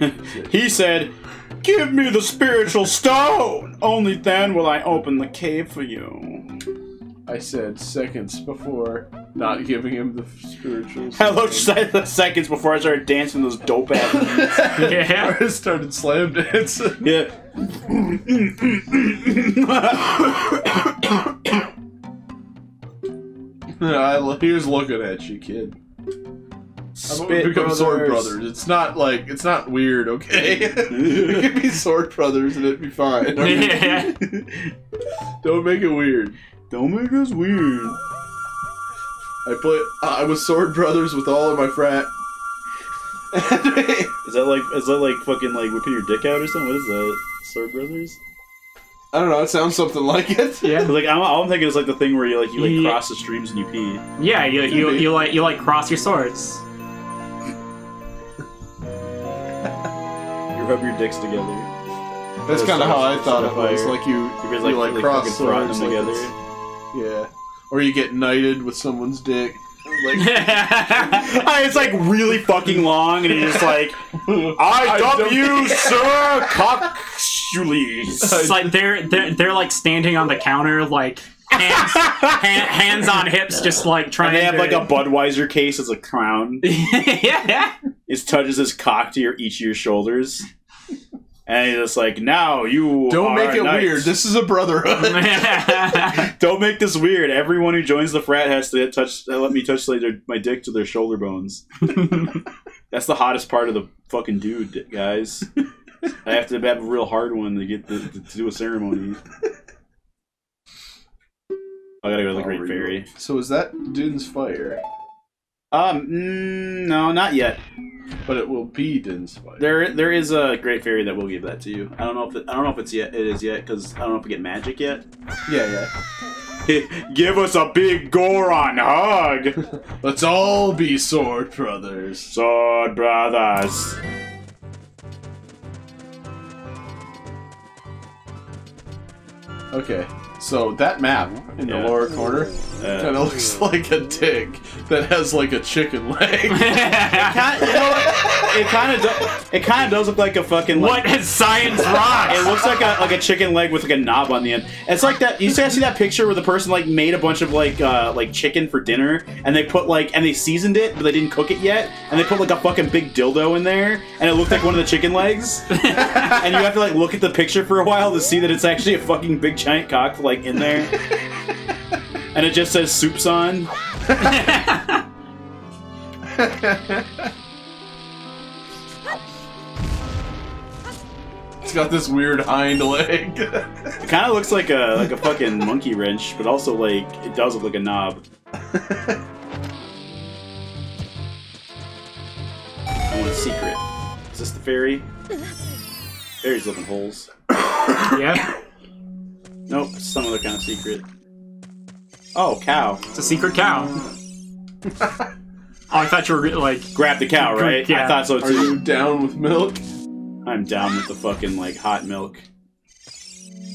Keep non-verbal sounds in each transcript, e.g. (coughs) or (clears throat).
(laughs) he said, Give me the spiritual stone! Only then will I open the cave for you. I said seconds before not giving him the spiritual. (laughs) Hello, seconds before I started dancing those dope ass (laughs) Yeah. I started slam dancing. Yeah. I, he was looking at you, kid. How about we Spit become sword brothers. brothers? It's not like it's not weird, okay? (laughs) we could be sword brothers and it'd be fine. (laughs) yeah. (laughs) Don't make it weird. Don't make us weird. I play. I was sword brothers with all of my frat. Is that like is that like fucking like whipping your dick out or something? What is that? Sword Brothers? I don't know. It sounds something like it. Yeah. like I'm, all I'm thinking is like the thing where you like you like Yeah. cross the streams and you pee. Yeah, you, you, you like you like cross your swords. Rub your dicks together. That's kind of how I start- thought it start was. Like you, You you like, like, like cross fucking swords them like together. it's- Yeah. Or you get knighted with someone's dick. Like (laughs) it's like really fucking long, and he's just like, I, (laughs) dub you, (laughs) sir, cocksulies. it's like they're, they're they're like standing on the counter, like hands hand, hands on hips, just like trying. And they have to... like a Budweiser case as a crown. yeah. It touches his cock to your, each of your shoulders. And he's just like, now you don't make it knights." weird. This is a brotherhood. (laughs) Don't make this weird. Everyone who joins the frat has to touch. Uh, let me touch like, their, my dick to their shoulder bones. (laughs) That's the hottest part of the fucking dude, guys. I have to have a real hard one to get the, to, do a ceremony. I gotta go to the Great Fairy. So is that Din's fire? Um, mm, no, not yet. But it will be. There, there is a Great Fairy that will give that to you. I don't know if it, I don't know if it's yet. It is yet because I don't know if we get magic yet. Yeah, yeah. (laughs) Give us a big Goron hug, (laughs) Let's all be sword brothers. Sword Brothers. Okay, so that map in Yeah. the lower corner Uh, kind of looks (laughs) like a dick that has like a chicken leg. (laughs) Kinda- you know it kind of do, it kind of does look like a fucking like, what is science rock? (laughs) It looks like a like a chicken leg with like a knob on the end. It's like that. You see, I see that picture where the person like made a bunch of like uh, like chicken for dinner, and they put like and they seasoned it, but they didn't cook it yet, and they put like a fucking big dildo in there, and it looked like one of the chicken legs. and you have to like look at the picture for a while to see that it's actually a fucking big giant cock like in there. (laughs) and it just says soups on. it's got this weird hind leg. It kind of looks like a like a fucking monkey wrench, but also like it does look like a knob. I want a secret. Is this the fairy? Fairies live in holes. (coughs) yeah, Nope, some other kind of secret. Oh, cow. it's a secret cow. (laughs) oh, I thought you were like. Grab the cow, right? Yeah. I thought so too. Are too. you down with milk? I'm down with the fucking like hot milk.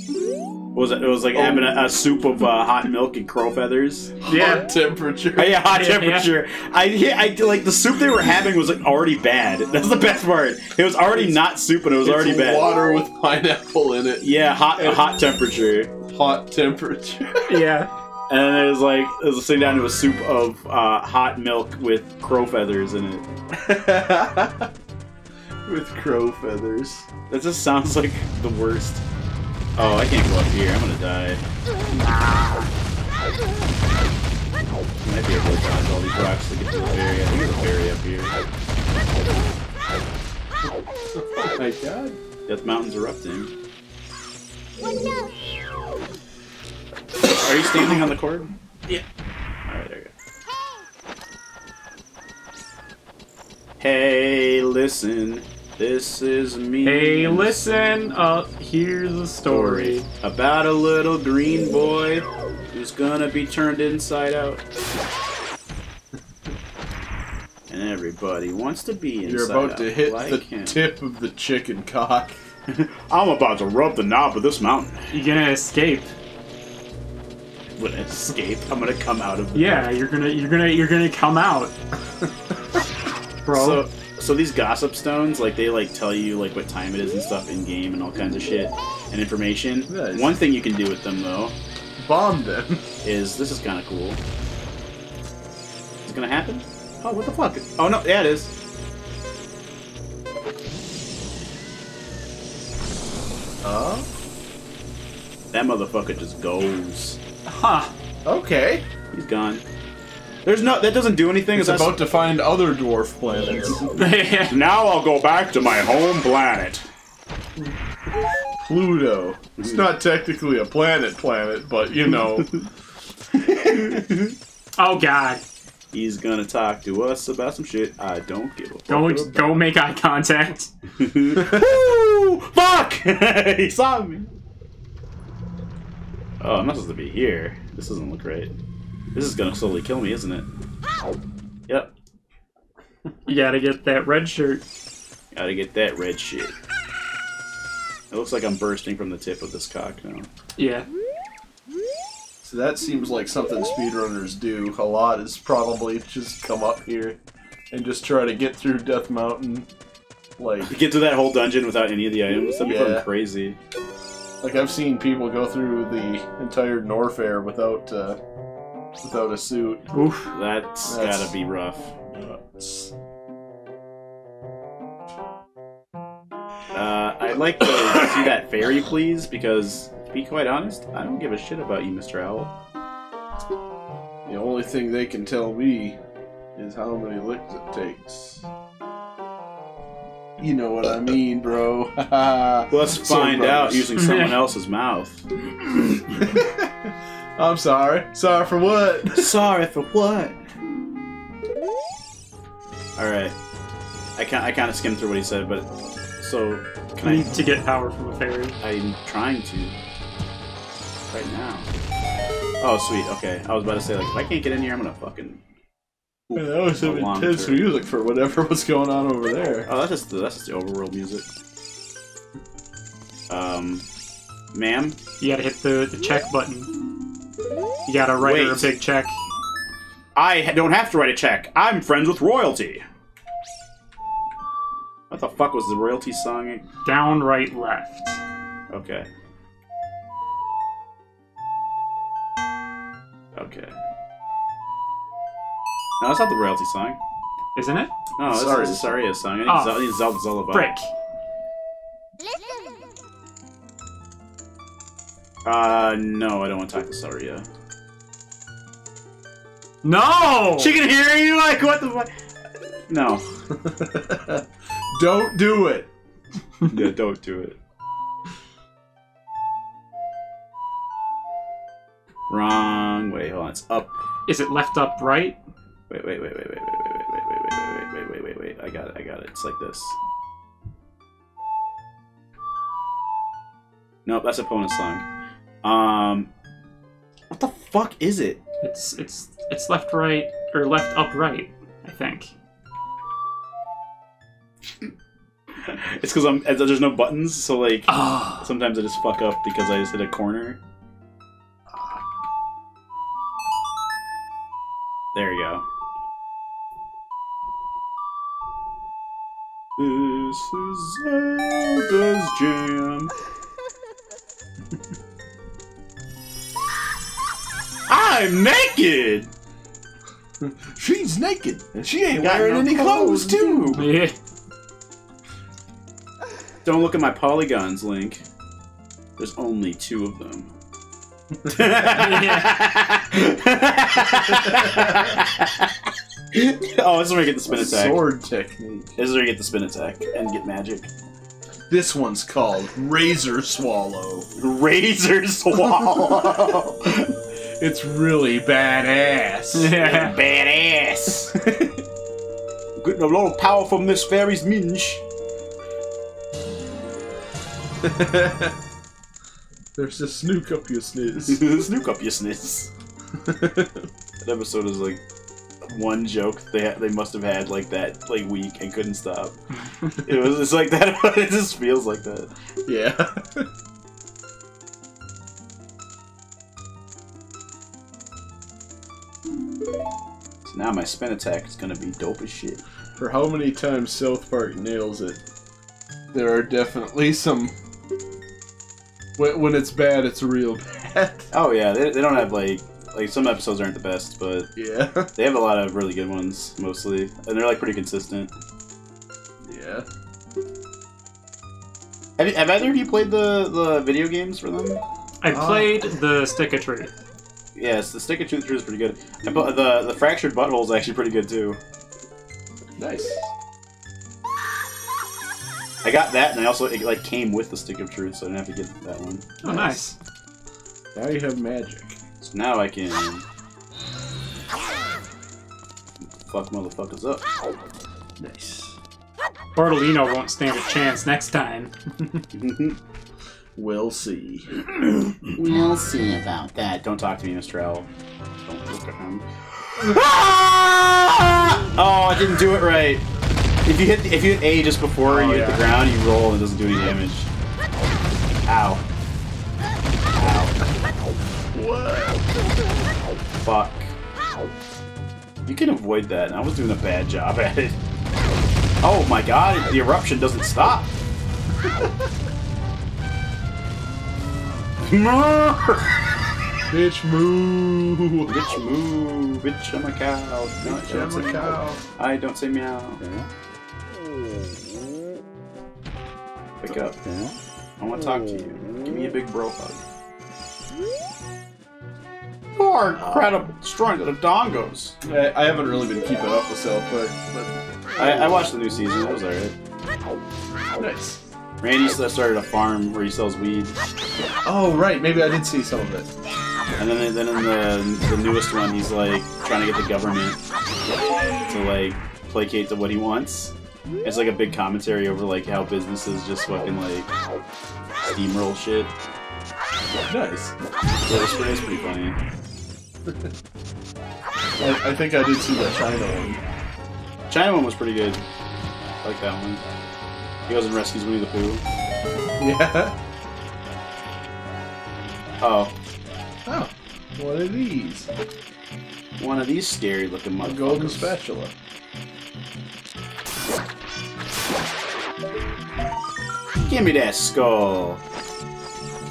What was it? It was like having a, a soup of uh, hot milk and crow feathers. Yeah. Hot temperature. Oh, yeah, hot Yeah, yeah. temperature. I, yeah, I like the soup they were having was like already bad. (laughs) That's the best part. It was already not soup and it was It's already bad. water with pineapple in it. Yeah, hot hot temperature. Hot temperature. Yeah. (laughs) And then there's like there's a sitting down to a soup of uh, hot milk with crow feathers in it. (laughs) with crow feathers. That just sounds like the worst. Oh, I can't go up here. I'm gonna die. I Might be able to dodge all these rocks to get to the ferry. I think there's a ferry up here. (laughs) Oh my god. Death Mountain's erupting. Are you standing on the cord? Yeah. Alright, there you go. Hey, listen. This is me. Hey, listen. Uh, here's a story. about a little green boy who's gonna be turned inside out. And everybody wants to be inside You're about out to hit like the him. tip of the chicken cock. (laughs) I'm about to rub the knob of this mountain. You're gonna escape? When I escape, I'm gonna come out of. Yeah, you're gonna you're gonna you're gonna come out, (laughs) bro. So, so these gossip stones, like they like tell you like what time it is and stuff in game and all kinds of shit and information. Nice. One thing you can do with them though Bomb them. (laughs) is this is kind of cool. Is it gonna happen? Oh, what the fuck? Oh no, yeah, it is. Huh? That motherfucker just goes. Huh. Okay. He's gone. There's no. That doesn't do anything. It's about to find other dwarf planets. (laughs) Now I'll go back to my home planet. Pluto. It's not technically a planet planet, but you know. (laughs) oh god. He's gonna talk to us about some shit I don't give a fuck Don't about. don't make eye contact. (laughs) Woo! Fuck! he saw me. Oh, I'm not supposed to be here. This doesn't look right. This is gonna slowly kill me, isn't it? Yep. You gotta get that red shirt. Gotta get that red shit. It looks like I'm bursting from the tip of this cock now. Yeah. So that seems like something speedrunners do a lot is probably just come up here and just try to get through Death Mountain. Like (laughs) get to that whole dungeon without any of the items, that'd be Yeah. fucking crazy. Like I've seen people go through the entire Norfair without uh, without a suit. Oof. That's, That's- gotta be rough. It's- Uh, I'd like to see that fairy, please, because, to be quite honest, I don't give a shit about you, Mr. Owl. The only thing they can tell me is how many licks it takes. You know what I mean, bro. (laughs) Let's So find out using (laughs) someone else's mouth. (laughs) I'm sorry. Sorry for what? Sorry for what? Alright. I, kind I kind of skimmed through what he said, but. So, can Need I. to get power from a fairy. I'm trying to. Right now. Oh, sweet. Okay. I was about to say, like, if I can't get in here, I'm gonna fucking. Man, that was some A intense term. music for whatever was going on over there. Oh, that's just the, that's just the overworld music. Um, ma'am, You gotta hit the, the check button. You gotta write her a big check. I don't have to write a check. I'm friends with royalty. What the fuck was the royalty song? Down, right, left. Okay. Okay. No, that's not the royalty song. Isn't it? No, that's Sorry. the Saria song. I need, Oh. Zel- I need Zelda's Frick. Uh, no, I don't want to talk to Saria. No! She can hear you? Like, what the fuck? No. (laughs) Don't do it. (laughs) yeah, don't do it. Wrong. Wait, hold on. It's up. Is it left, up, right? Wait, wait, wait, wait, wait, wait, wait, wait, wait, wait, wait, wait, wait, wait, wait. I got it. I got it. It's like this. Nope, that's Epona's song. Um, what the fuck is it? It's it's it's left, right, or left, up, right. I think. It's because I'm there's no buttons, so like Ah. sometimes I just fuck up because I just hit a corner. There you go. This is Zelda's jam. I'm naked. She's naked and she ain't Got wearing no any clothes, too. Yeah. Don't look at my polygons, Link. There's only two of them. (laughs) (laughs) (laughs) oh, this is where I get the spin attack. Sword technique. This is where you get the spin attack and get magic. This one's called Razor Swallow. Razor (laughs) swallow. (laughs) It's really badass. Yeah. Badass. Getting a lot of power from this fairy's minge. There's a snook up your sniz. Snook up your sniz. That episode is like one joke they they must have had like that like week and couldn't stop. (laughs) It was it's like that. But (laughs) it just feels like that. yeah. (laughs) So now my spin attack is gonna be dope as shit. For how many times South Park nails it, there are definitely some. When, when it's bad, it's real bad. Oh yeah, they, they don't have like like some episodes aren't the best, but Yeah. (laughs) they have a lot of really good ones mostly, and they're like pretty consistent. Yeah. Have, you, have either of you played the the video games for them? I Ah. played the Stick of Truth. Yes, the Stick of Truth is pretty good. I bu- the the Fractured Butthole is actually pretty good too. Nice. I got that, and I also it like came with the Stick of Truth, so I didn't have to get that one. Oh, nice. Now you have magic. So now I can fuck motherfuckers up. Nice. Bartolino won't stand a chance next time. (laughs) We'll see. (clears throat) we'll see about that. Don't talk to me, Mr. Owl. Don't look at him. Ah! (laughs) Oh, I didn't do it right. If you hit if you hit A just before Oh, you hit the ground, you roll and it doesn't do any damage. Fuck. You can avoid that, I was doing a bad job at it. Oh my god, the eruption doesn't stop. Bitch move. Bitch move, bitch I'm a cow. No, Bitch, I'm a cow. I don't say meow. Wake up. I want to talk to you. Give me a big bro hug. You are incredible, than the dongos. I, I haven't really been keeping up with South Park, but I, I watched the new season. It was alright. nice. Randy uh, started a farm where he sells weed, Oh right, maybe I did see some of it. and then then in the the newest one, he's like trying to get the government to like placate to what he wants. It's like a big commentary over like how businesses just fucking like steamroll shit. Nice. So it's pretty, it's pretty funny. (laughs) I, I think I did see that China one. China one was pretty good. I like that one. He goes and rescues Winnie the Pooh. Yeah. Oh, Oh, one of these. one of these scary looking A motherfuckers. golden spatula. Give me that skull.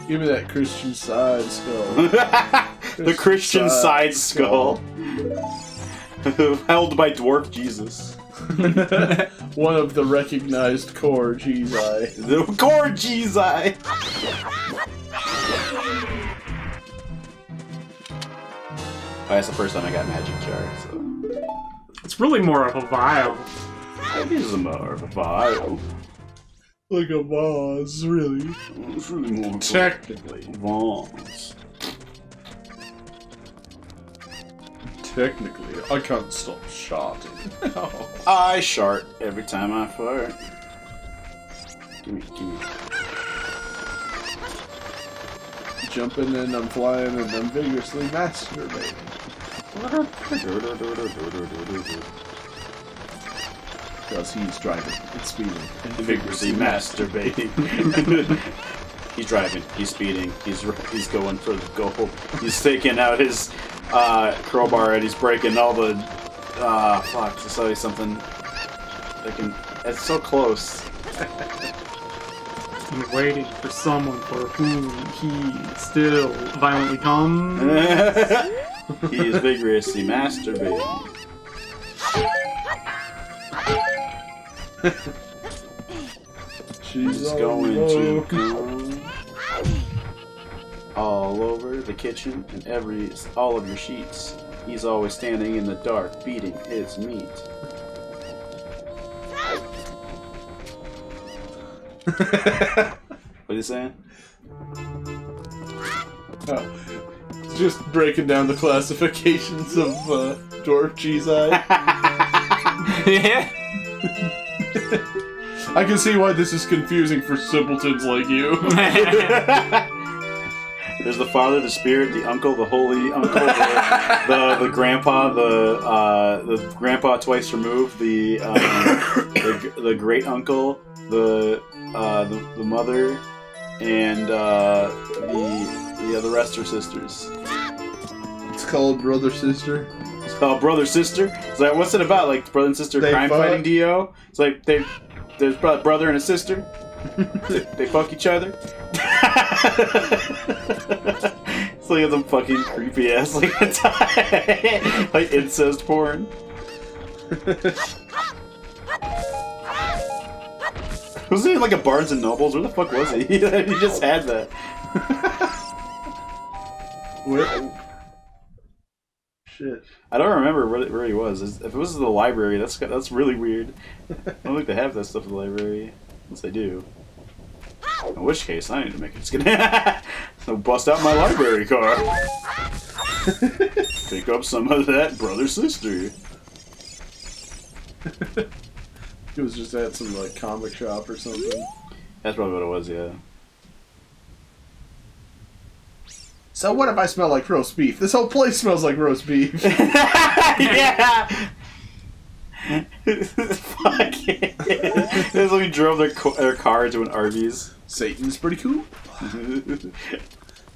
Give me that Christian side skull. (laughs) the Christian side Side skull. (laughs) Held by Dwarf Jesus. (laughs) one of the recognized core G'I. The core Jesus. Oh, that's the first time I got Magic Jar, so. It's really more of a vial. Maybe it's more of a vial. Like a vase, really. It's really more Technically. vase. Technically, I can't stop shouting. (laughs) I shart every time I fart. Gimme, gimme. Jumping and I'm flying and I'm vigorously masturbating. (laughs) Because he's driving and speeding. And Vigorously masturbating. (laughs) he's driving. He's speeding. He's he's going for the goal. He's taking out his uh, crowbar and he's breaking all the. Uh, fuck. To say something. That can. It's so close. (laughs) I'm waiting for someone for whom he still violently comes. (laughs) he is vigorously masturbating. She's going to come all over the kitchen and every all of your sheets. He's always standing in the dark, beating his meat. (laughs) What are you saying? Oh. Just breaking down the classifications of uh, dwarf G'I. (laughs) yeah. (laughs) I can see why this is confusing for simpletons like you. (laughs) There's the father, the spirit, the uncle, the holy uncle, the the, the grandpa, the uh, the grandpa twice removed, the um, the, the great uncle, the, uh, the the mother, and uh, the the other rest are sisters. it's called brother sister. Oh, brother sister. It's like, what's it about? Like brother and sister They crime fuck? fighting do. It's like they, there's bro- brother and a sister. they, (laughs) they fuck each other. (laughs) it's like some fucking creepy ass like (laughs) like incest porn. Was he in like a Barnes and Nobles? Where the fuck was he? he just had that. Where? Shit. I don't remember where, where he was. If it was the library, that's that's really weird. I don't think they have that stuff in the library. Unless they do. In which case, I need to make it skin. (laughs) so bust out my library card. (laughs) Pick up some of that brother sister. (laughs) It was just at some like comic shop or something. That's probably what it was. Yeah. So what if I smell like roast beef? This whole place smells like roast beef. (laughs) yeah. (laughs) Fuck it. It's like we drove their, co- their car to an Arby's. Satan's pretty cool. (laughs)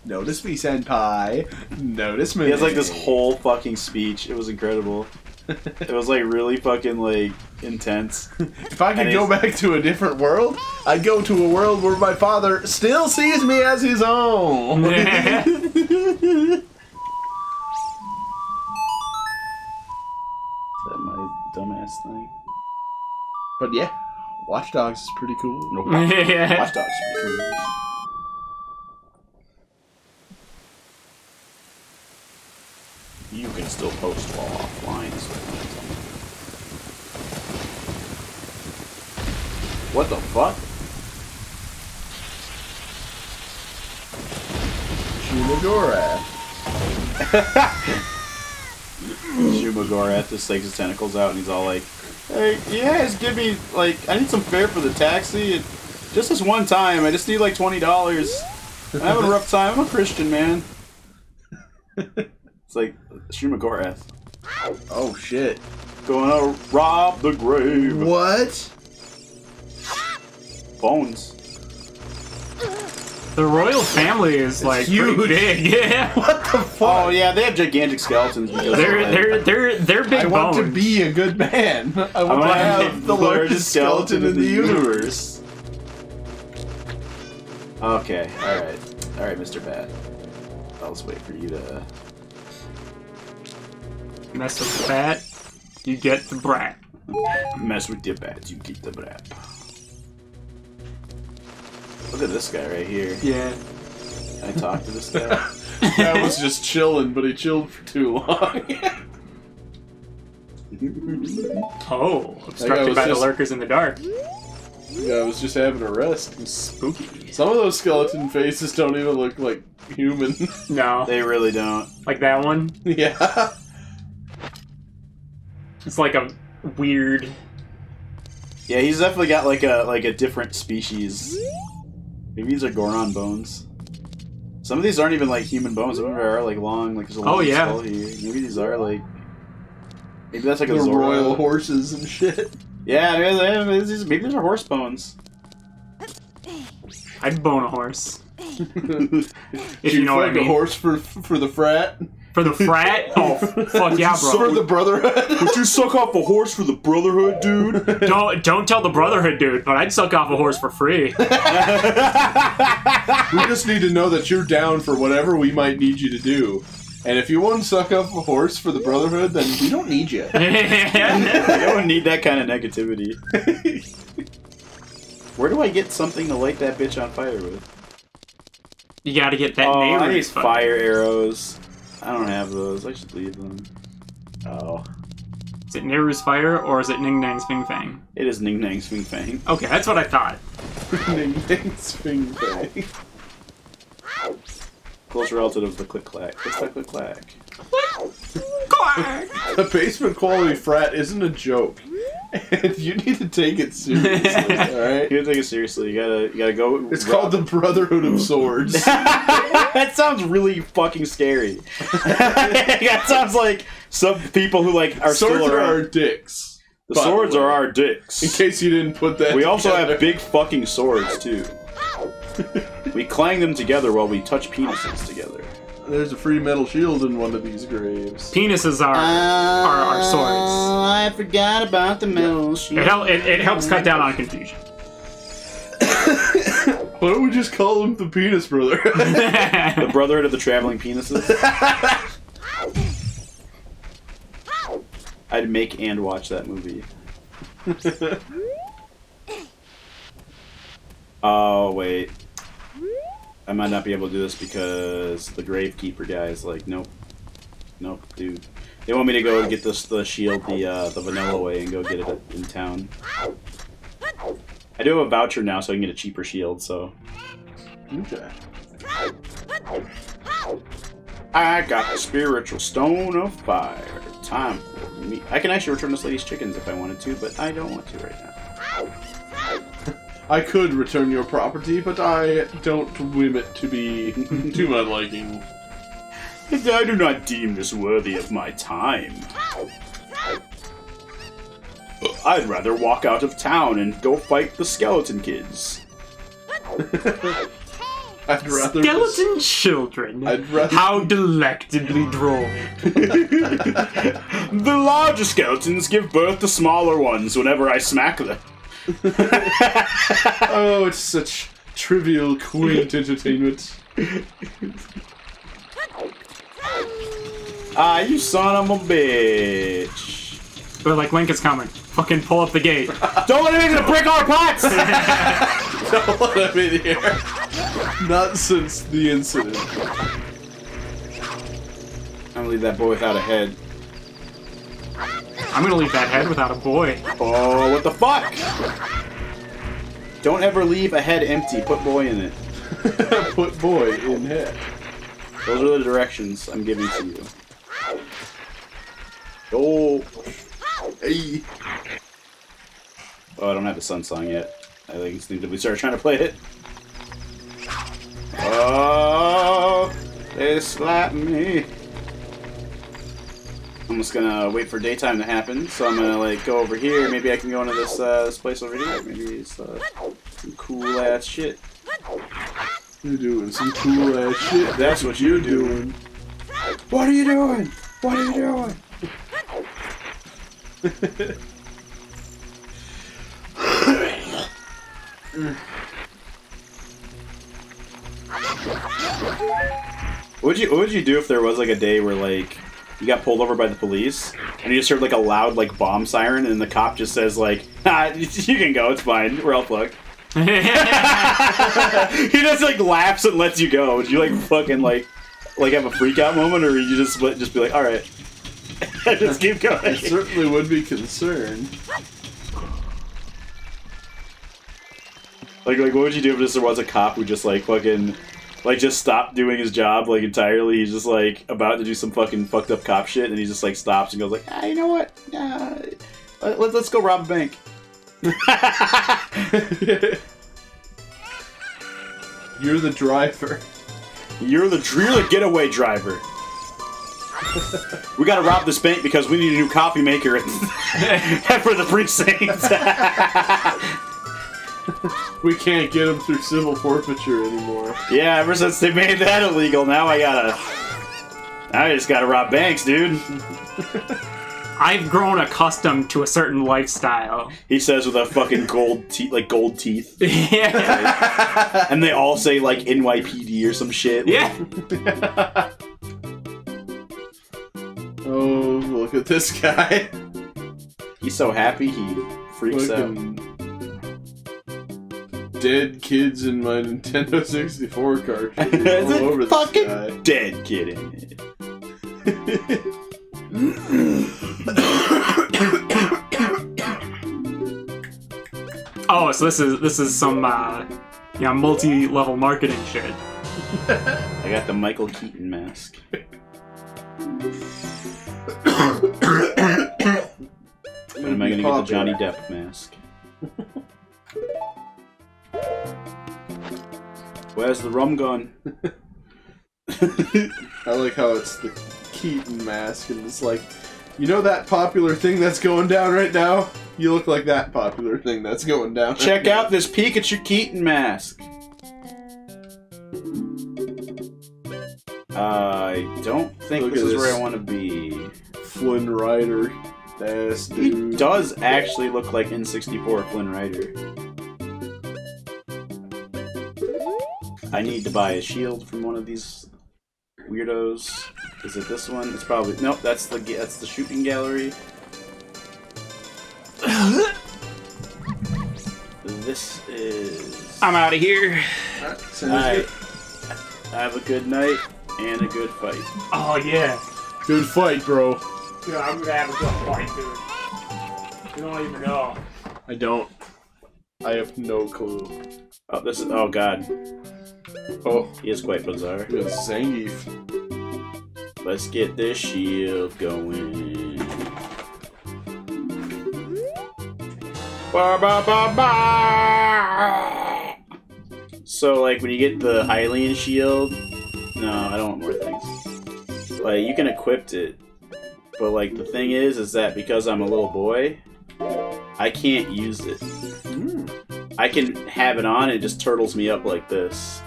Notice me, senpai. Notice me. He has like this whole fucking speech. It was incredible. It was like really fucking like intense. If I could and go he's- back to a different world, I'd go to a world where my father still sees me as his own. Is (laughs) that my dumbass thing? but yeah, Watch Dogs is pretty cool. No, Watch Yeah. Watch Dogs is (laughs) pretty cool. You can still post while offline. is what I'm telling you. What the fuck? Shumagora. Shumagorath (laughs) just takes his tentacles out and he's all like, Hey, you guys give me, like, I need some fare for the taxi. And just this one time, I just need like $20. I'm having a rough (laughs) time. I'm a Christian, man. (laughs) It's like Shumagorath Oh shit. going to rob the grave. What? Bones. The royal family is like huge. pretty big. (laughs) Yeah. What the fuck? Oh, yeah, they have gigantic skeletons. They're of, they're they're they're big I want to be a good man. (laughs) I I want to wanna have the largest skeleton in the universe. Okay, alright. Alright, Mr. Bat. I'll just wait for you to. mess with the fat. You get the brat. Mess with the bats, you get the brat. Look at this guy right here. Yeah. Can I talk to this guy? (laughs) That was just chilling, but he chilled for too long. (laughs) Oh, obstructed by just- the lurkers in the dark. yeah, I was just having a rest. Spooky. Some of those skeleton faces don't even look like human. (laughs) No, they really don't. like that one. yeah. It's like a weird. Yeah, he's definitely got like a like a different species. Maybe these are Goron bones. Some of these aren't even like human bones. Some of them are like long, like there's a oh, long Oh, yeah. skull here. Maybe these are like. Maybe that's like a The Zora. royal horses and shit. Yeah, maybe, maybe these maybe these are horse bones. I'd bone a horse. (laughs) If If you know what I a mean. horse for for the frat. For the frat? (laughs) Oh, fuck yeah, bro. For the brotherhood. (laughs) Would you suck off a horse for the Brotherhood, dude? (laughs) Don't don't tell the Brotherhood, dude. But I'd suck off a horse for free. we just need to know that you're down for whatever we might need you to do. And if you won't suck up a horse for the brotherhood, then we don't need you. I don't need that kind of negativity. Where do I get something to light that bitch on fire with? you gotta get that oh, name. I need fire arrows. I don't have those. I should leave them. Oh, Is it Nayru's fire or is it Ning Nang's Fing Fang? it is Ning Nang Swing Fang. Okay, that's what I thought. (laughs) Ning Ning Swing Bang. Close relative of the Click Clack. What's that Click Clack? The basement quality frat isn't a joke. (laughs) You need to take it seriously, (laughs) alright? You gotta take it seriously. You gotta, you gotta go. It's called the Brotherhood of Swords. (laughs) that sounds really fucking scary. that sounds like some people who like are Swords still are our dicks. the by the swords are our dicks. In case you didn't put that We also have big fucking swords too. we clang them together while we touch penises together. There's a free metal shield in one of these graves. Penises are are, are swords. Uh, I forgot about the metal It, hel- it, it helps cut down on confusion. Why don't we just call him the penis brother? (laughs) The brotherhood of the traveling penises. (laughs) I'd make and watch that movie. (laughs) Oh wait, I might not be able to do this because the gravekeeper guy is like, nope, nope, dude. They want me to go get this the shield, the uh, the vanilla way, and go get it in town. I do have a voucher now, so I can get a cheaper shield. So okay. I got the spiritual stone of fire. Time for me. I can actually return this lady's chickens if I wanted to, but I don't want to right now. I could return your property, but I don't whim it to be (laughs) to my liking. I do not deem this worthy of my time. I'd rather walk out of town and go fight the skeleton kids. (laughs) I'd rather Skeleton children. I'd rather How delectably (laughs) droll. The larger skeletons give birth to smaller ones whenever I smack them. Oh, it's such trivial, quaint (laughs) entertainment. Ah, you son of a bitch. They're like, Link is coming. Fucking pull up the gate. (laughs) Don't let him in to break our pots! (laughs) Don't let him in here. Not since the incident. I'm gonna leave that boy without a head. I'm gonna leave that head without a boy. Oh, what the fuck? Don't ever leave a head empty. Put boy in it. (laughs) Put boy in head. Those are the directions I'm giving to you. Oh, Hey. oh I don't have the Sun Song yet. I think instinctively started trying to play it. Oh, they slapped me. I'm just gonna wait for daytime to happen, so I'm gonna like go over here. Maybe I can go into this uh, this place over here. Maybe it's uh, some cool ass shit. You're doing some cool ass shit. That's what you're doing. What are you doing? What are you doing? (laughs) What would you What would you do if there was like a day where like you got pulled over by the police and you just heard like a loud like bomb siren and the cop just says like, ah, you can go, it's fine, we're all fucked. (laughs) he just like laughs and lets you go. Would you like fucking like like have a freak out moment, or you just just be like, all right, (laughs) just keep going"? I certainly would be concerned. Like like what would you do if there was a cop who just like fucking like just stopped doing his job like entirely? He's just like about to do some fucking fucked up cop shit, and he just like stops and goes like, ah, you know what? Uh, let, let's go rob a bank. (laughs) You're the driver. You're the you're the getaway driver. we gotta rob this bank because we need a new coffee maker (laughs) for the precinct. (laughs) (laughs) We can't get them through civil forfeiture anymore. yeah, ever since they made that illegal, now I gotta. Now I just gotta rob banks, dude. (laughs) I've grown accustomed to a certain lifestyle. He says with a fucking gold teeth, like gold teeth, (laughs) yeah. and they all say like NYPD or some shit. Yeah. Oh, look at this guy. He's so happy he freaks out. Dead kids in my Nintendo 64 cartridge There's (laughs) all a over this fucking guy. dead kid in it. (coughs) Oh, so this is this is some uh, you know multi-level marketing shit. (laughs) I got the Michael Keaton mask. (coughs) When am I gonna get the Johnny Depp mask? (laughs) Where's the rum gun? (laughs) I like how it's the Keaton mask, and it's like, you know that popular thing that's going down right now? You look like that popular thing that's going down. right Check now. out this Pikachu Keaton mask. I don't think Look this is where. I want to be. Flynn Rider. Ass He does actually look like N64 Flynn Rider. I need to buy a shield from one of these weirdos. Is it this one? It's probably nope. That's the that's the shooting gallery. (coughs) this is. I'm out of here. Sounds Alright. good. Have a good night and a good fight. Oh yeah. Good fight, bro. Yeah, I'm gonna have a good fight, dude. You don't even know. I don't. I have no clue. Oh, this is. Oh God, Oh, he is quite bizarre. Zangief. Let's get this shield going. Ba, ba, ba, ba. So, like, when you get the Hylian shield, no, I don't want more things. Like, you can equip it, but like the thing is, is that because I'm a little boy, I can't use it. Mm. I can have it on, and it just turtles me up like this.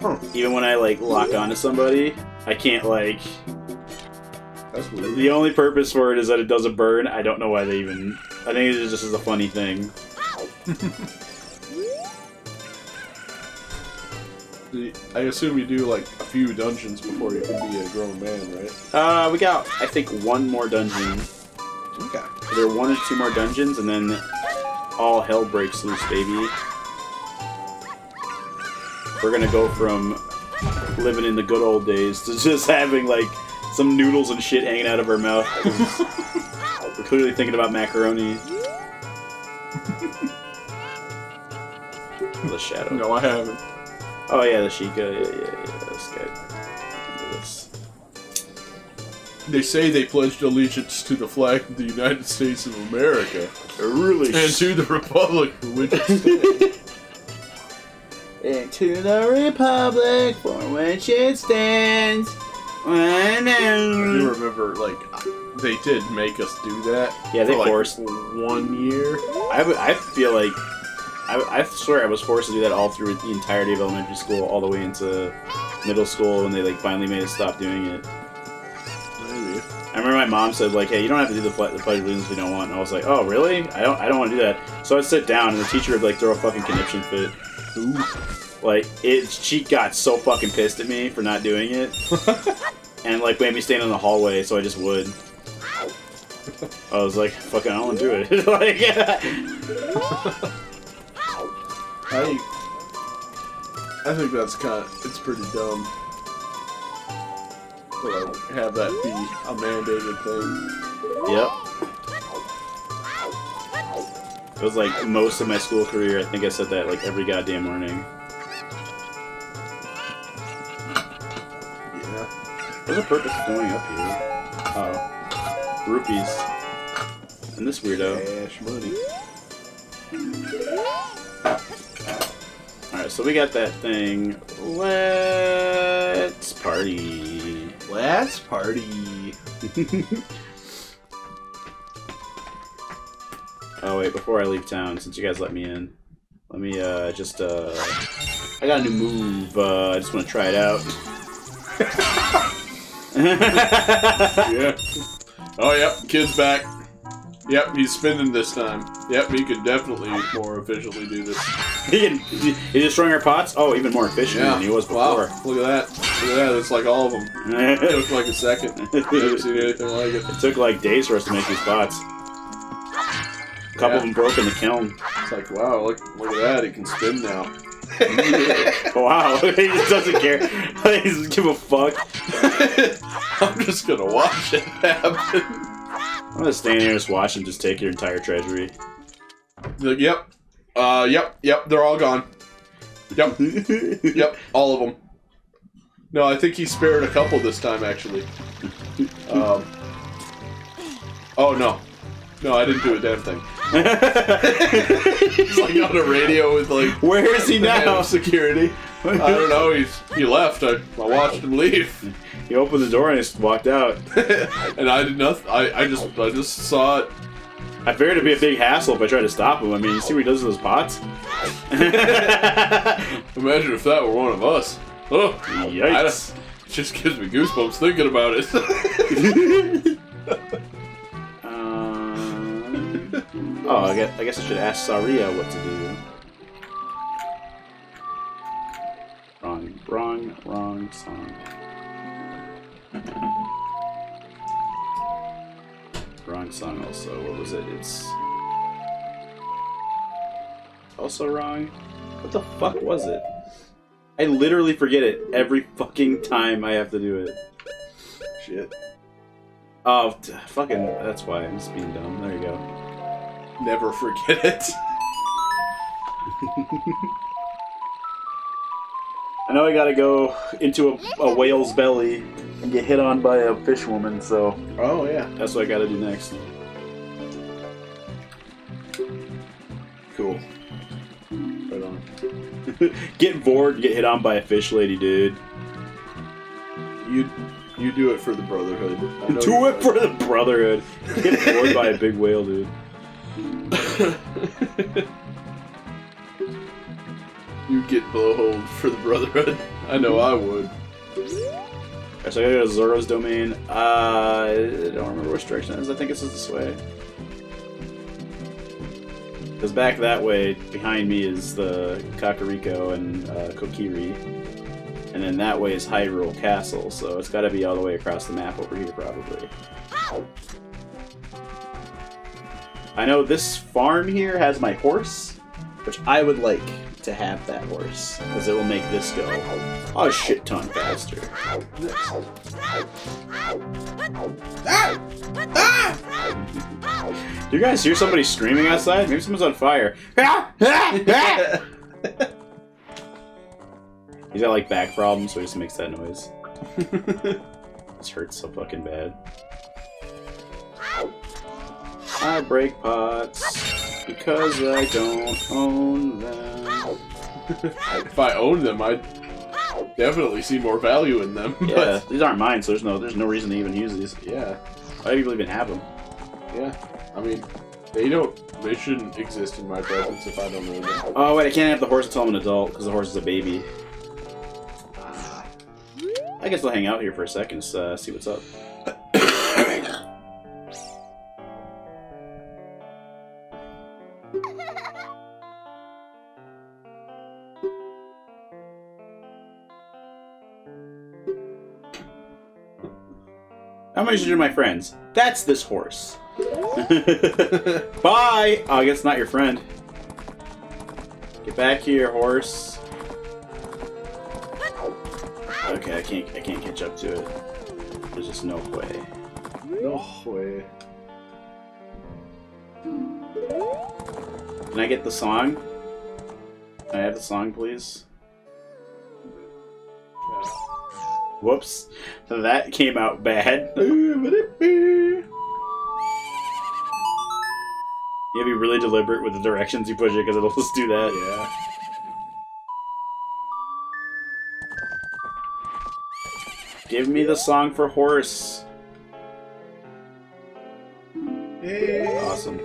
Huh. Even when I like lock onto somebody, I can't like That's weird. the only purpose for it is that it doesn't burn. I don't know why they even. I think it just is a funny thing. (laughs) I assume you do like a few dungeons before you can be a grown man, right? Uh, we got I think one more dungeon. Okay. There are one or two more dungeons, and then all hell breaks loose, baby. We're gonna go from living in the good old days to just having like some noodles and shit hanging out of our mouth. We're clearly thinking about macaroni. the shadow. No, I haven't. Oh yeah, the Sheikah. Yeah, yeah, yeah. That's good. This. They say they pledged allegiance to the flag of the United States of America Really. and to the republic for which it stands. (laughs) And to the republic for which it stands. I do remember, like, they did make us do that. Yeah, they for, like, forced- one year. I, I feel like I, I swear I was forced to do that all through the entirety of elementary school, all the way into middle school when they like finally made us stop doing it. Maybe. I remember my mom said like, "Hey, you don't have to do the, pla- the pledge of allegiance if you don't want." And I was like, "Oh, really? I don't. I don't want to do that." So I'd sit down, and the teacher would like throw a fucking conniption fit. Ooh. Like it, she got so fucking pissed at me for not doing it, (laughs) and like made me stand in the hallway, so I just would. (laughs) I was like, "Fucking, I don't want to do it." (laughs) like, I I think that's kind of it's pretty dumb to like, have that be a mandated thing. Yep. It was like most of my school career. I think I said that like every goddamn morning. Yeah. There's a purpose of going up here. Oh, rupees. And this weirdo. Cash money. All right, so we got that thing. Let's party. Let's party. (laughs) Oh wait, before I leave town, since you guys let me in, let me uh just uh I got a new move. Uh, I just want to try it out. Yeah. Oh, yep. Kid's back. Yep, he's spinning this time. Yep, he could definitely more efficiently do this. (laughs) he can, he's destroying our pots. Oh, even more efficient than he was before. Wow. Look at that. Look at that. It's like all of them. It (laughs) it took like a second. Never seen anything like it. took like days for us to make these pots. A couple Yeah. of them broke in the kiln. It's like, wow, look, look at that. It can spin now. (laughs) Wow, (laughs) he just doesn't care. (laughs) he doesn't give a fuck. I'm just gonna watch it happen. I'm gonna stand here and just watch and just take your entire treasury. Yep. Uh, yep, yep, they're all gone. Yep, yep, all of them. No, I think he spared a couple this time, actually. Um, oh, no. No, I didn't do a damn thing. He's like on a radio with like Where is he now? security. (laughs) I don't know. He's he left. I, I watched him leave, He opened the door and just walked out. (laughs) and I did nothing. I, I just I just saw it. I figured it'd be a big hassle if I tried to stop him. I mean, you see what he does with those pots? (laughs) Imagine if that were one of us. Oh, Yikes. just gives me goosebumps thinking about it. Oh, I guess, I guess I should ask Saria what to do. Wrong, wrong, wrong song. Wrong song also. What was it? It's also wrong. What the fuck was it? I literally forget it every fucking time I have to do it. Shit. Oh, fucking. That's why I'm just being dumb. There you go. Never forget it. I know I gotta go into a, a whale's belly and get hit on by a fish woman, so Oh yeah. that's what I gotta do next. Cool. Right on. (laughs) Get bored and get hit on by a fish lady, dude. You you do it for the Brotherhood. (laughs) Do it for the Brotherhood. Get bored by a big whale, dude. (laughs) you get blowholed for the Brotherhood. I know I would. Alright, so I gotta go to Zora's domain. Uh, I don't remember which direction it is. I think it's this way. Because back that way, behind me is the Kakariko and uh, Kokiri. And then that way is Hyrule Castle, so it's gotta be all the way across the map over here, probably. I know this farm here has my horse, which I would like to have that horse, because it will make this go a shit ton faster. Do you guys hear somebody screaming outside? Maybe someone's on fire. (laughs) He's got like back problems, so he just makes that noise. (laughs) this hurts so fucking bad. I break pots because I don't own them. if I owned them, I'd definitely see more value in them. (laughs) Yeah, these aren't mine, so there's no there's no reason to even use these. Yeah, Why do people even have them? yeah. I mean, they don't. They shouldn't exist in my presence if I don't own them. Oh wait, I can't have the horse until I'm an adult because the horse is a baby. I guess I'll hang out here for a second, uh, see what's up. How many should do my friends? That's this horse. (laughs) Bye! Oh, I guess not your friend. Get back here, horse. Okay, I can't I can't catch up to it. There's just no way. No way. Can I get the song? Can I have the song, please? Whoops. That came out bad. (laughs) You gotta be really deliberate with the directions you push it, because it'll (laughs) just do that. Yeah. Give me the song for horse. Hey. Awesome.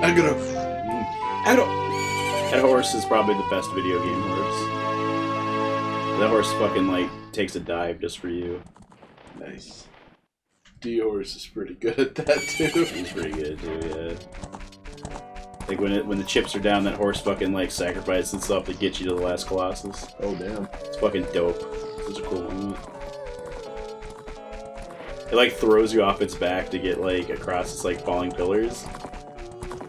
I gotta. I don't. That horse is probably the best video game horse. That horse fucking like takes a dive just for you. Nice. Dior's is pretty good at that too. He's pretty good too, yeah. Like when it when the chips are down, that horse fucking like sacrifices itself to get you to the last Colossus. Oh damn. It's fucking dope. Such a cool moment. It like throws you off its back to get like across its like falling pillars.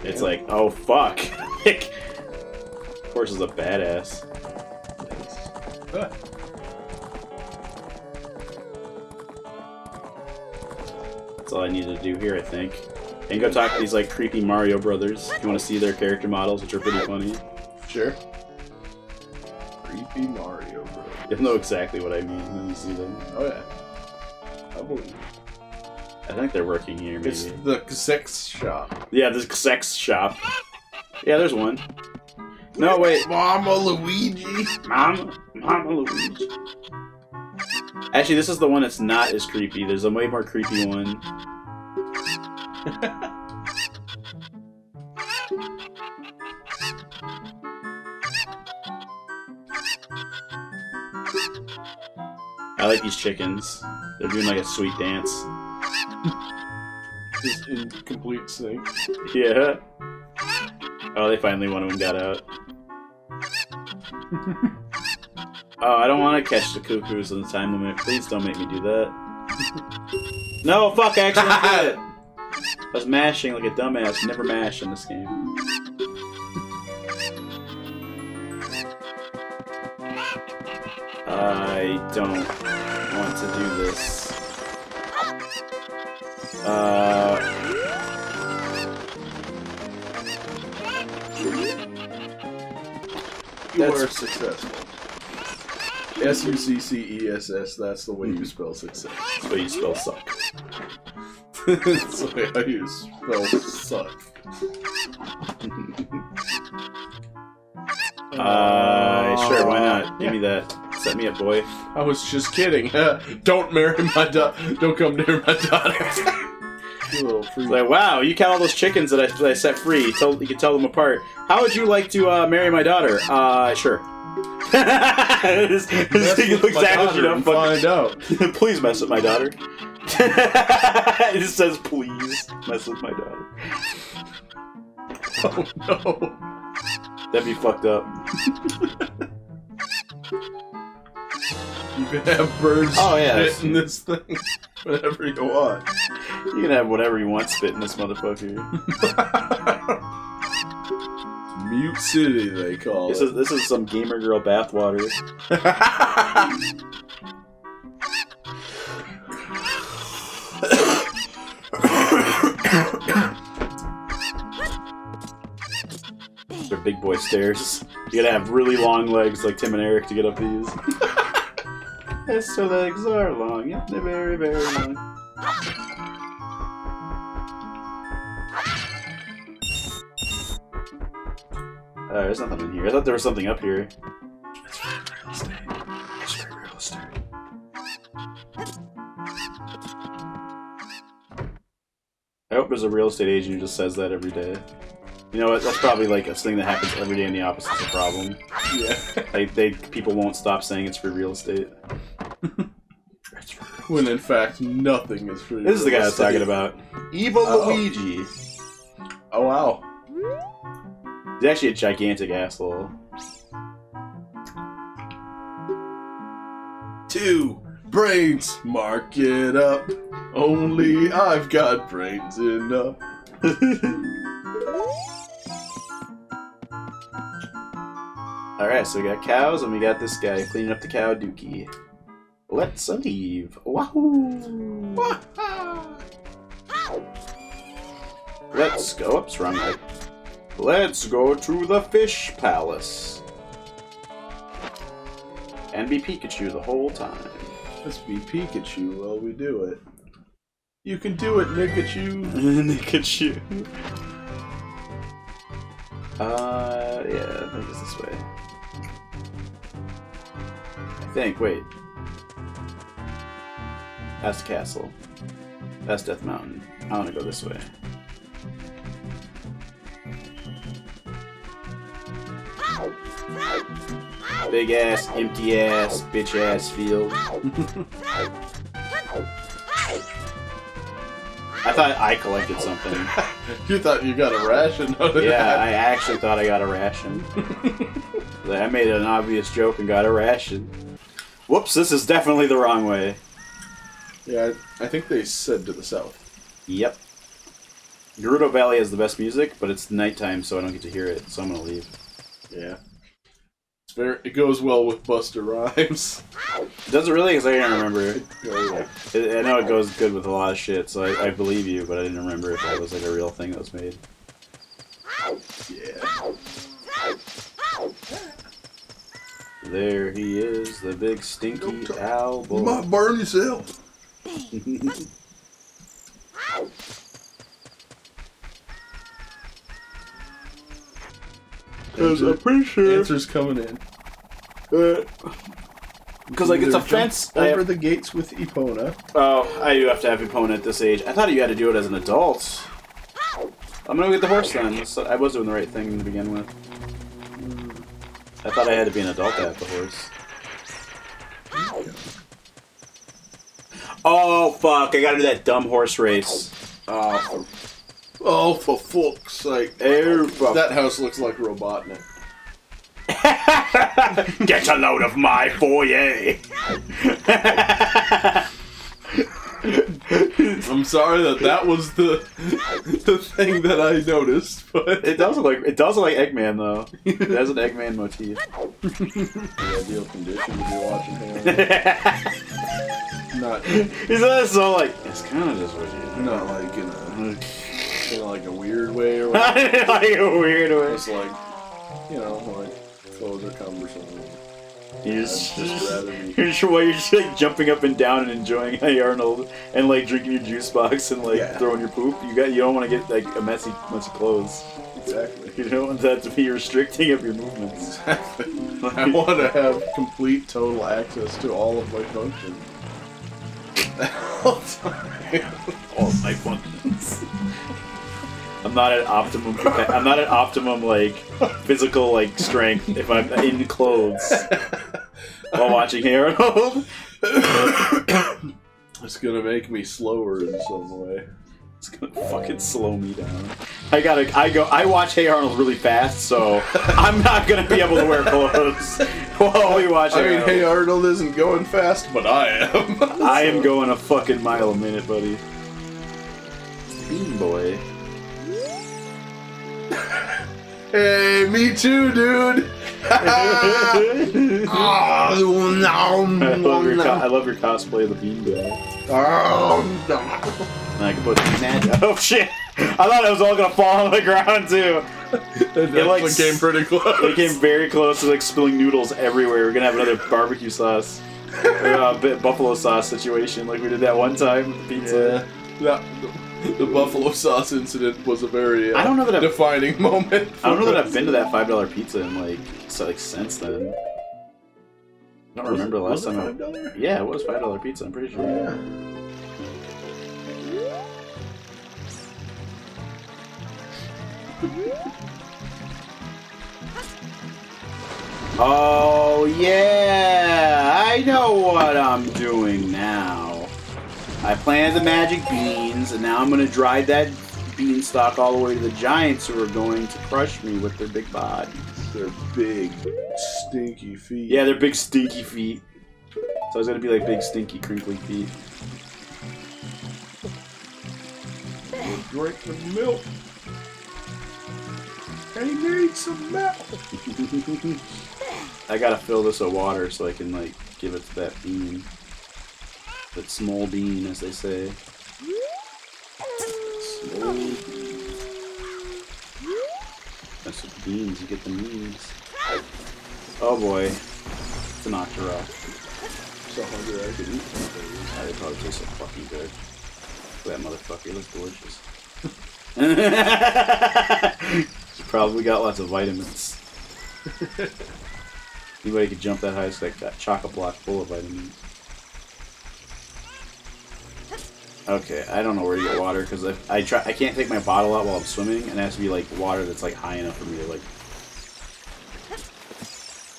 It's like, oh fuck. (laughs) Like, horse is a badass. Ah. That's all I need to do here, I think. And go talk to these like creepy Mario brothers if you want to see their character models, which are pretty funny. Sure. Creepy Mario, bro. You'll know exactly what I mean when you see them. Oh yeah. I believe. I think they're working here, maybe. It's the sex shop. Yeah, this sex shop. Yeah, there's one. No, wait. Mama Luigi. Mama, Mama Luigi. Actually, this is the one that's not as creepy. There's a way more creepy one. I like these chickens. They're doing like a sweet dance. Just in complete sync. Yeah. Oh, they finally one of them got out. (laughs) oh, I don't want to catch the cuckoos in the time limit. Please don't make me do that. no, fuck, I actually. (laughs) I was mashing like a dumbass. Never mash in this game. I don't want to do this. Uh, You That's- are successful. S U C C E S S. That's the way you spell success. that's the way you spell suck. That's the way how you spell suck. (laughs) Uh, sure, why not? Give me that. Set me up, boy. I was just kidding. (laughs) Don't marry my daughter. Don't come near my daughter. (laughs) you little freak. It's like, wow, you count all those chickens that I, that I set free. Tell, you can tell them apart. How would you like to uh, marry my daughter? Uh, sure. This, this thing looks you, don't find out. (laughs) please mess with my daughter. (laughs) it just says, please mess with my daughter. Oh no. That'd be fucked up. You can have birds Oh, yeah. spit in this thing (laughs) whatever you want. You can have whatever you want spit in this motherfucker. Mute City, they call This it. is this is some gamer girl bathwater. They're big boy stairs. You gotta have really long legs like Tim and Eric to get up these. (laughs) yes, so legs are long. Yeah, they're very, very long. Uh, there's nothing in here. I thought there was something up here. It's for real estate. It's for real estate. I hope there's a real estate agent who just says that every day. You know what? That's probably like a thing that happens every day in the office. It's a problem. yeah. Like they people won't stop saying it's for real estate. It's for real- When in fact nothing is free. This is the guy I was talking about. Evil Oh. Luigi. Oh wow. He's actually a gigantic asshole. Two brains, mark it up. Only I've got brains enough. (laughs) Alright, so we got cows and we got this guy cleaning up the cow dookie. Let's leave. Wahoo! Let's go. Oops, wrong way. Let's go to the fish palace. And be Pikachu the whole time. Let's be Pikachu while we do it. You can do it, Pikachu. Pikachu. (laughs) Uh, yeah, I think it's this way. I think, wait. That's the castle. That's Death Mountain. I want to go this way. Big ass, empty ass, bitch ass field. I thought I collected something. (laughs) you thought you got a ration Yeah. I actually thought I got a ration. (laughs) I made an obvious joke and got a ration. Whoops, this is definitely the wrong way. Yeah, I, I think they said to the south. Yep. Gerudo Valley has the best music, but it's nighttime, so I don't get to hear it, so I'm gonna leave. Yeah. Very. It goes well with Busta Rhymes. Does it really? Because I can't remember. Oh, I know it goes good with a lot of shit, so I, I believe you, but I didn't remember if that was like a real thing that was made. yeah. There he is, the big stinky owl You might boy. burn yourself. Because I'm pretty sure. Answer's coming in. Uh, because like it's a fence. Over have- the gates with Epona. oh, I do have to have Epona at this age. I thought you had to do it as an adult. I'm gonna get the horse then. So I was doing the right thing to begin with. Hmm. I thought I had to be an adult to have the horse. Oh fuck! I gotta do that dumb horse race. Oh, Oh, for fuck's sake! Oh, fuck. That house looks like Robotnik. Get a load of my foyer. Eh? I'm sorry that that was the the thing that I noticed, but it does look like it does look like Eggman though. It has an Eggman motif. the ideal condition to be watching him. (laughs) Not He's not so like it's kind of just what you not like in a in like a weird way or (laughs) like a weird way. It's like you know, like clothes are cumbersome. You just, just rather be (laughs) you're just, while you're just like jumping up and down and enjoying (laughs) Hey Arnold and like drinking your juice box and like Yeah. throwing your poop. You got you don't want to get like a messy messy clothes. exactly. (laughs) You don't want that to be restricting of your movements. Exactly. I want to have complete total access to all of my functions. All all my functions. I'm not at optimum. (laughs) I'm not at optimum like physical like strength if I'm in clothes while (laughs) watching Harold. (coughs) It's gonna make me slower in some way. It's gonna fucking slow me down. I gotta. I go. I watch Hey Arnold really fast, so (laughs) I'm not gonna be able to wear clothes while we watch. I Hey mean, Hey Arnold. Arnold isn't going fast, but I am. I am going a fucking mile a minute, buddy. Bean boy. (laughs) Hey, me too, dude. (laughs) I love your. Co- I love your cosplay of the bean guy. And I can put magic. (laughs) Oh shit! I thought it was all gonna fall on the ground too. it like, came pretty close. It came very close to like spilling noodles everywhere. We're gonna have another barbecue sauce, or, uh, bit- buffalo sauce situation like we did that one time with the pizza. Yeah. That, the, buffalo sauce incident was a very uh, I don't know that I've- defining (laughs) moment. I don't know that I've been to that five dollar pizza in like so, like since then. I don't remember the last Was time. I, $5? yeah, it was five dollar pizza. I'm pretty sure. Yeah. Oh yeah, I know what I'm doing now. I planted the magic beans, and now I'm gonna drive that beanstalk all the way to the giants who are going to crush me with their big bodies. Their big, stinky feet. Yeah, they're big stinky feet. So it's gonna be like big stinky crinkly feet. Drink the milk. He needs some milk. (laughs) I gotta fill this with water so I can like give it to that bean. That small bean, as they say. Small bean. That's with beans, you get the means. Oh boy. It's an Octorok. So hungry I could eat something. They probably taste so fucking good. That motherfucker looks gorgeous. She (laughs) probably got lots of vitamins. (laughs) Anybody could jump that high, it's like that chocolate block full of vitamins. Okay, I don't know where to get water because I, I try I can't take my bottle out while I'm swimming, and it has to be like water that's like high enough for me to like.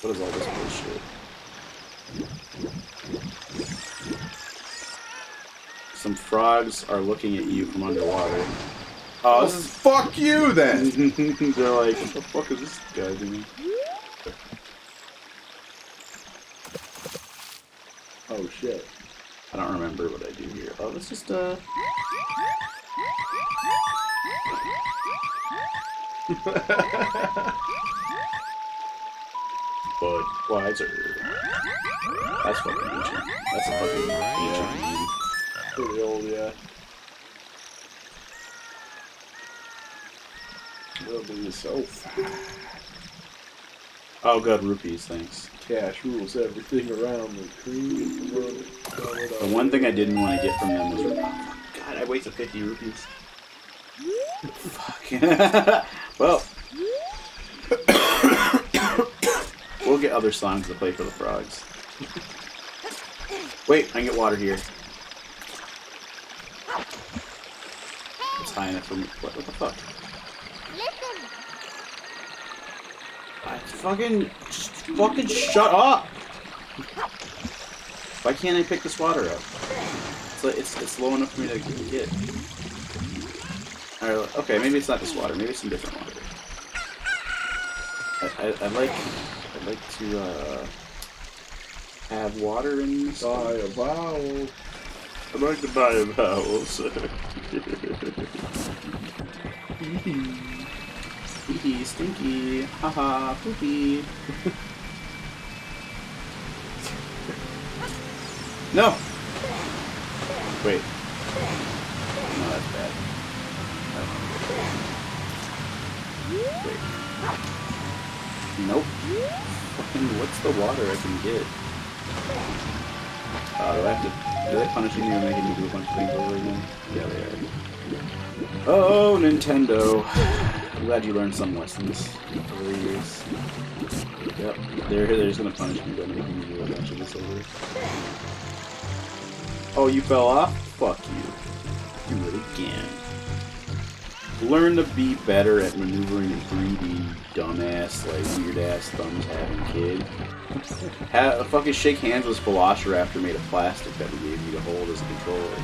What is all this bullshit? Some frogs are looking at you from underwater. Oh, oh this is Fuck you then. (laughs) They're like, what the fuck is this guy doing? Oh shit. I don't remember what I do here. Oh, let's just, uh... (laughs) Budweiser. That's fucking ancient. That's a fucking ancient name. Pretty old, yeah. Will be so Oh, god, rupees, thanks. Cash rules everything around the cream. The one thing I didn't want to get from them was God, I wasted 50 rupees. Fuck. (laughs) well, (coughs) we'll get other songs to play for the frogs. Wait, I can get water here. It's high enough for me. What, what the fuck? I fucking just fucking shut up. Why can't I pick this water up? It's it's, it's low enough for me to get. Alright, okay, maybe it's not this water. Maybe it's some different water. I, I, I like I like to uh, have water in this. Buy a vowel. I like to buy a vowels. (laughs) (laughs) Hee stinky. Haha, poopy. no! Wait. No, that's bad. Wait. Nope. Fucking, what's the water I can get? Uh, do I have to... They punishing me or making me do a bunch of things over again? Yeah, they are. Oh, Nintendo. I'm glad you learned some lessons over years. Yep, they're, they're just gonna punish me by making me do a bunch of this over. Oh, you fell off? Fuck you. Do it again. Learn to be better at maneuvering in 3D, dumbass, like weird-ass thumbs having kid. Ha fucking shake hands with Velociraptor made of plastic that we gave you to hold as a controller.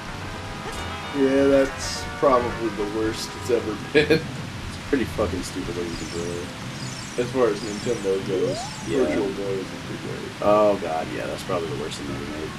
(laughs) Yeah, that's probably the worst it's ever (laughs) been. It's pretty fucking stupid looking controller. As far as Nintendo goes, Yeah. Virtual Boy is pretty great. Oh god, yeah, that's probably the worst thing ever made.